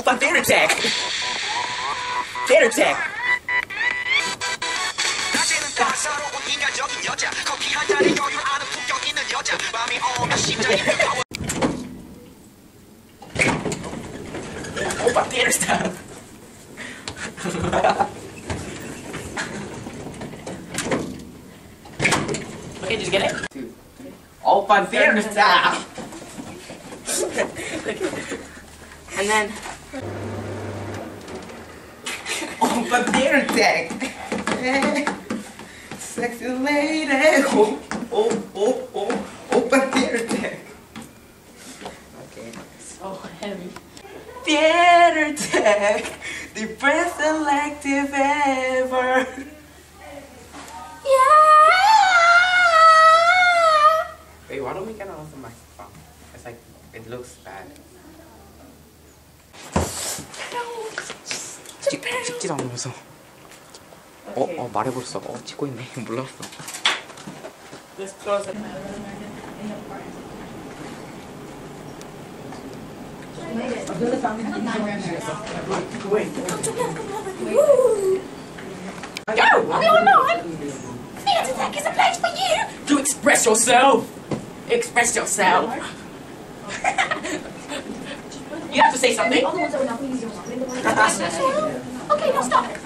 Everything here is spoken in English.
오빠 theater tech. Theater tech. 낮에는 따사로운 인간적인 여자 커피 한 잔에 여유 아는 품격 있는 여자 밤이 오면 심장이 뜨거워 오빠 theater style. okay, did you get it? Two, three. Opa theater style. and then Opa theater tech. Sexy lady. Oh, oh, oh, oh. Opa theater tech. Okay. So heavy. Theater tech, the best selective ever. Yeah. Wait, why don't we get on the microphone? It's like it looks bad. 찍, 찍지도 않으면서 어, 어 말해버렸어 어 찍고 있네 몰랐어 Yo, hold on. Theatre Tech is a place for you to express yourself. Express yourself. you have to say something. Okay, now stop.